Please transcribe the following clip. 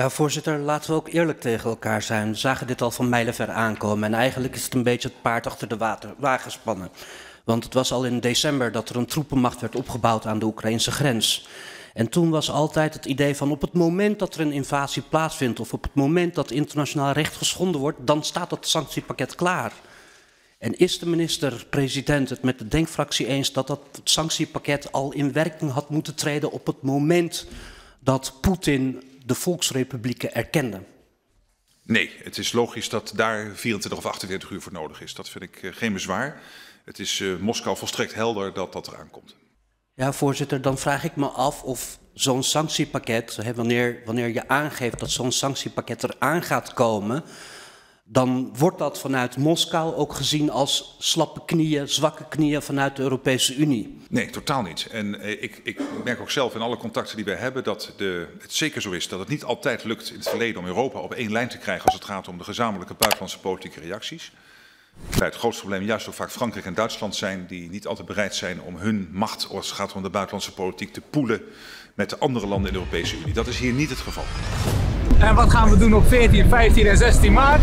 Ja, voorzitter, laten we ook eerlijk tegen elkaar zijn. We zagen dit al van mijlenver aankomen en eigenlijk is het een beetje het paard achter de water, wagen. Want het was al in december dat er een troepenmacht werd opgebouwd aan de Oekraïnse grens. En toen was altijd het idee van op het moment dat er een invasie plaatsvindt of op het moment dat internationaal recht geschonden wordt, dan staat het sanctiepakket klaar. En is de minister-president het met de denkfractie eens dat dat sanctiepakket al in werking had moeten treden op het moment dat Poetin de volksrepublieken erkende? Nee, het is logisch dat daar 24 of 48 uur voor nodig is. Dat vind ik uh, geen bezwaar. Het is uh, Moskou volstrekt helder dat dat eraan komt. Ja, voorzitter, dan vraag ik me af of zo'n sanctiepakket, hè, wanneer, wanneer je aangeeft dat zo'n sanctiepakket eraan gaat komen, dan wordt dat vanuit Moskou ook gezien als slappe knieën, zwakke knieën vanuit de Europese Unie. Nee, totaal niet. En eh, ik, ik, merk ook zelf in alle contacten die wij hebben dat de, het zeker zo is dat het niet altijd lukt in het verleden om Europa op één lijn te krijgen als het gaat om de gezamenlijke buitenlandse politieke reacties. Het grootste probleem juist ook vaak Frankrijk en Duitsland zijn die niet altijd bereid zijn om hun macht als het gaat om de buitenlandse politiek te poelen met de andere landen in de Europese Unie. Dat is hier niet het geval. En wat gaan we doen op 14, 15 en 16 maart?